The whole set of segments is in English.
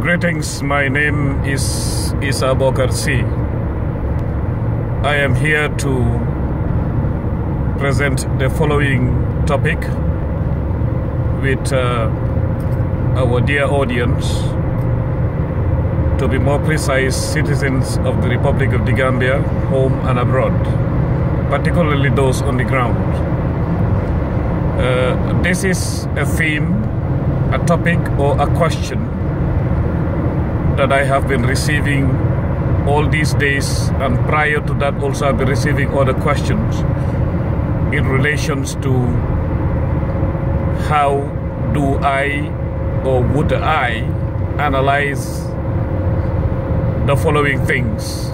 Greetings, my name is Essa Bokarr Sy. I am here to present the following topic with uh, our dear audience. To be more precise, citizens of the Republic of the Gambia, home and abroad, particularly those on the ground. Uh, this is a theme, a topic, or a question that I have been receiving all these days, and prior to that, also I've been receiving other questions in relations to how do I or would I analyze the following things,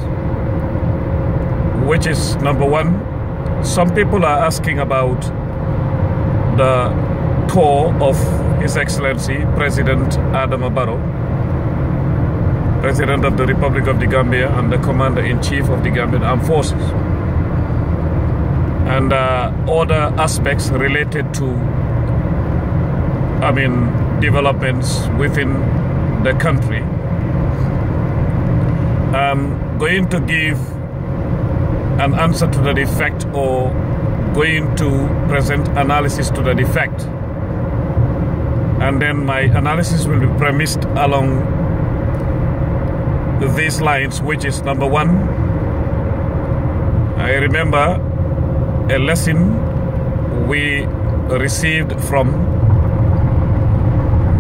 which is number one, some people are asking about the tour of His Excellency President Adam Barrow President of the Republic of the Gambia and the Commander-in-Chief of the Gambian Armed Forces. And uh, other aspects related to, I mean, developments within the country. I'm going to give an answer to that effect or going to present analysis to that effect. And then my analysis will be premised along these lines, which is number one, I remember a lesson we received from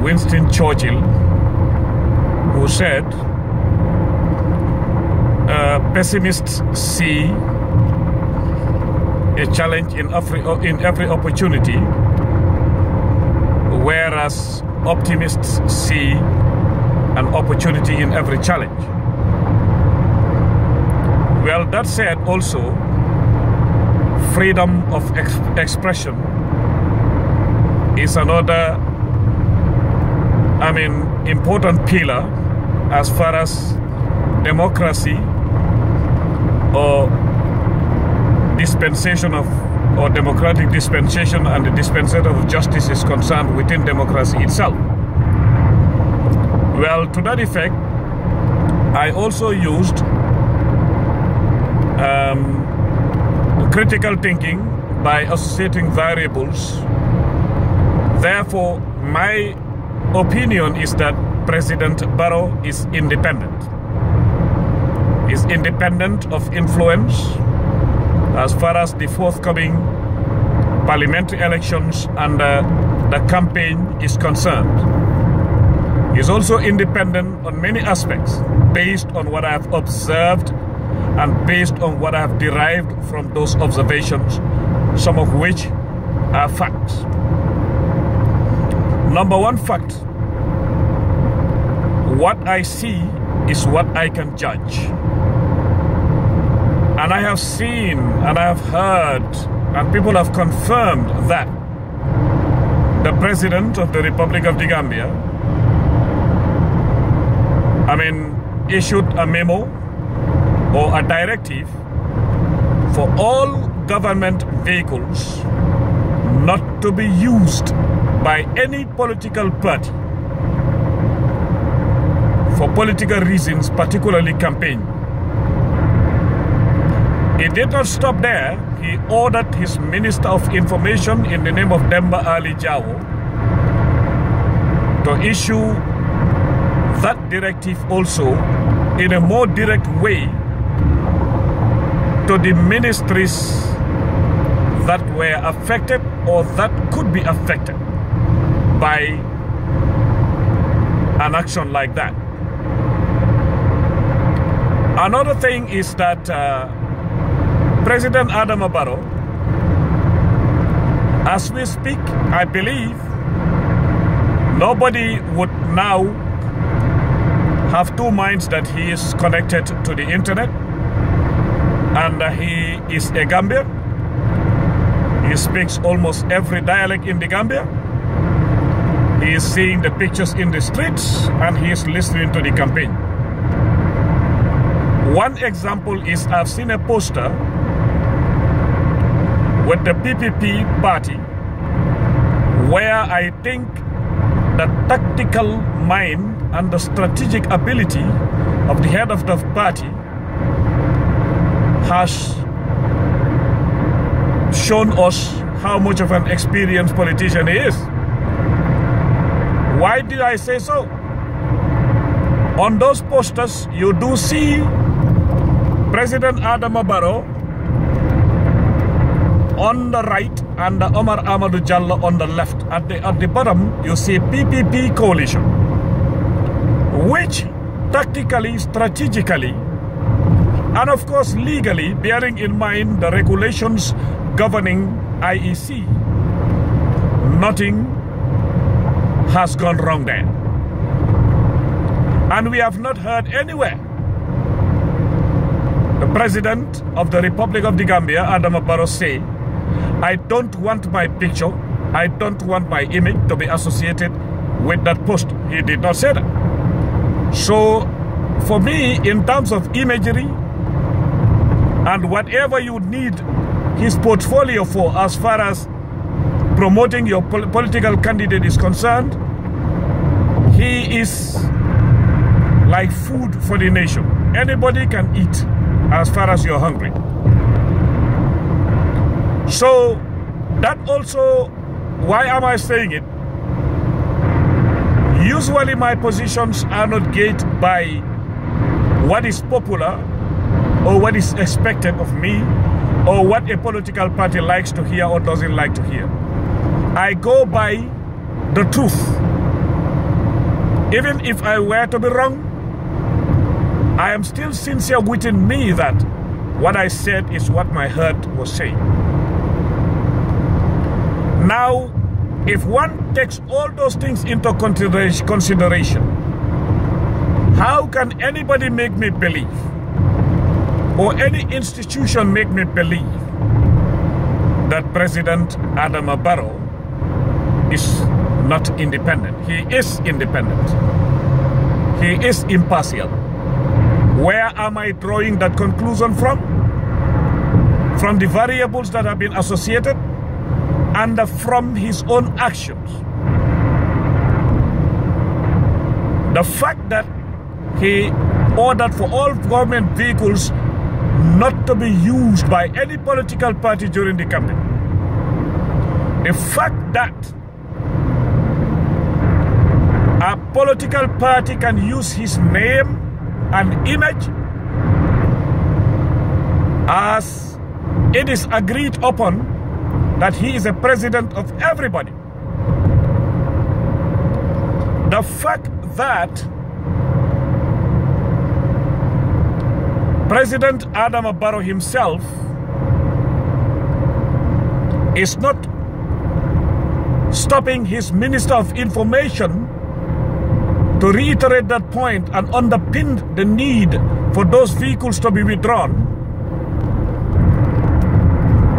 Winston Churchill, who said, uh, pessimists see a challenge in every, in every opportunity, whereas optimists see an opportunity in every challenge. Well, that said, also, freedom of ex expression is another, I mean, important pillar as far as democracy or dispensation of or democratic dispensation and the dispensation of justice is concerned within democracy itself. Well, to that effect, I also used um, critical thinking by associating variables. Therefore, my opinion is that President Barrow is independent. Is independent of influence as far as the forthcoming parliamentary elections and uh, the campaign is concerned is also independent on many aspects based on what I have observed and based on what I have derived from those observations, some of which are facts. Number one fact what I see is what I can judge. And I have seen and I have heard, and people have confirmed that the President of the Republic of the Gambia I mean, issued a memo or a directive for all government vehicles not to be used by any political party for political reasons, particularly campaign. He did not stop there. He ordered his Minister of Information in the name of Demba Ali Jawo to issue that directive also in a more direct way to the ministries that were affected or that could be affected by an action like that. Another thing is that uh, President Adam Barrow, as we speak, I believe nobody would now have two minds that he is connected to the internet and uh, he is a Gambian. He speaks almost every dialect in the Gambia. He is seeing the pictures in the streets and he is listening to the campaign. One example is I've seen a poster with the PPP party where I think the tactical mind and the strategic ability of the head of the party has shown us how much of an experienced politician he is. Why did I say so? On those posters, you do see President Adam Barrow on the right and Omar Amadou Jallow on the left. At the, at the bottom, you see PPP coalition, which tactically, strategically, and of course legally, bearing in mind the regulations governing IEC, nothing has gone wrong there. And we have not heard anywhere the President of the Republic of the Gambia, Adam Barrow, say I don't want my picture, I don't want my image to be associated with that post. He did not say that. So, for me, in terms of imagery and whatever you need his portfolio for as far as promoting your pol political candidate is concerned, he is like food for the nation. Anybody can eat as far as you're hungry. So that also, why am I saying it? Usually my positions are not gauged by what is popular or what is expected of me or what a political party likes to hear or doesn't like to hear. I go by the truth. Even if I were to be wrong, I am still sincere within me that what I said is what my heart was saying. Now, if one takes all those things into consideration, how can anybody make me believe, or any institution make me believe, that President Adam Barrow is not independent? He is independent. He is impartial. Where am I drawing that conclusion from? From the variables that have been associated and from his own actions. The fact that he ordered for all government vehicles not to be used by any political party during the campaign. The fact that a political party can use his name and image as it is agreed upon that he is a president of everybody. The fact that President Adam Barrow himself is not stopping his Minister of Information to reiterate that point and underpin the need for those vehicles to be withdrawn,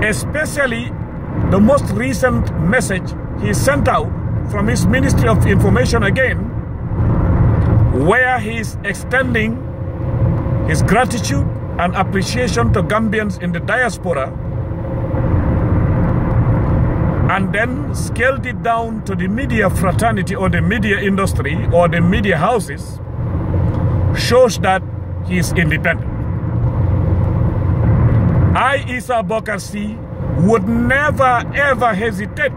especially the most recent message he sent out from his Ministry of Information again, where he is extending his gratitude and appreciation to Gambians in the diaspora, and then scaled it down to the media fraternity or the media industry or the media houses, shows that he is independent. I, Essa Bokarr Sy, would never ever hesitate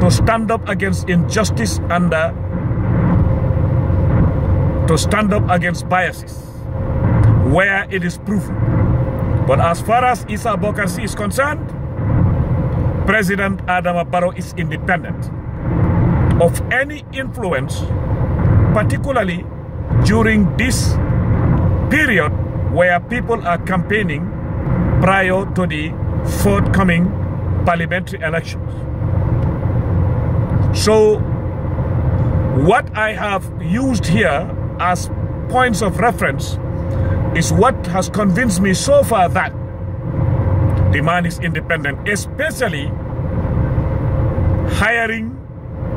to stand up against injustice and uh, to stand up against biases where it is proven. But as far as Essa Bokarr Sy is concerned, President Adam Barrow is independent of any influence, particularly during this period where people are campaigning prior to the forthcoming parliamentary elections. So, what I have used here as points of reference is what has convinced me so far that the man is independent, especially hiring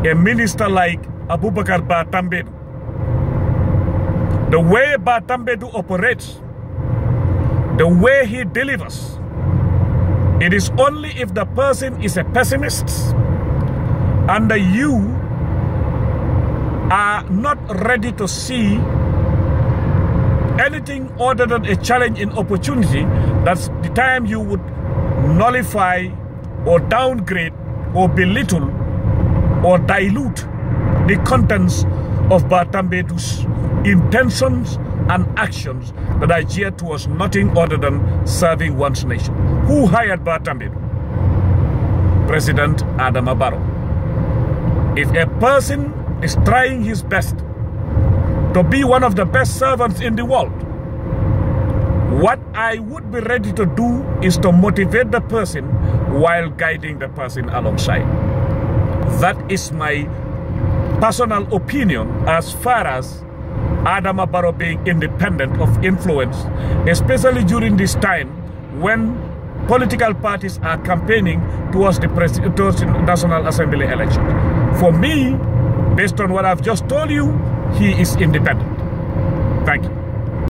a minister like Abubacarr Ba Tambadou. The way Ba Tambadou operates, the way he delivers, it is only if the person is a pessimist and you are not ready to see anything other than a challenge in opportunity, that's the time you would nullify or downgrade or belittle or dilute the contents of Ba Tambadou's intentions and actions that are geared towards nothing other than serving one's nation. Who hired Ba Tambadou? President Adama Barrow. If a person is trying his best to be one of the best servants in the world, what I would be ready to do is to motivate the person while guiding the person alongside. That is my personal opinion as far as Adama Barrow being independent of influence, especially during this time when political parties are campaigning towards the, towards the National Assembly election. For me, based on what I've just told you, he is independent. Thank you.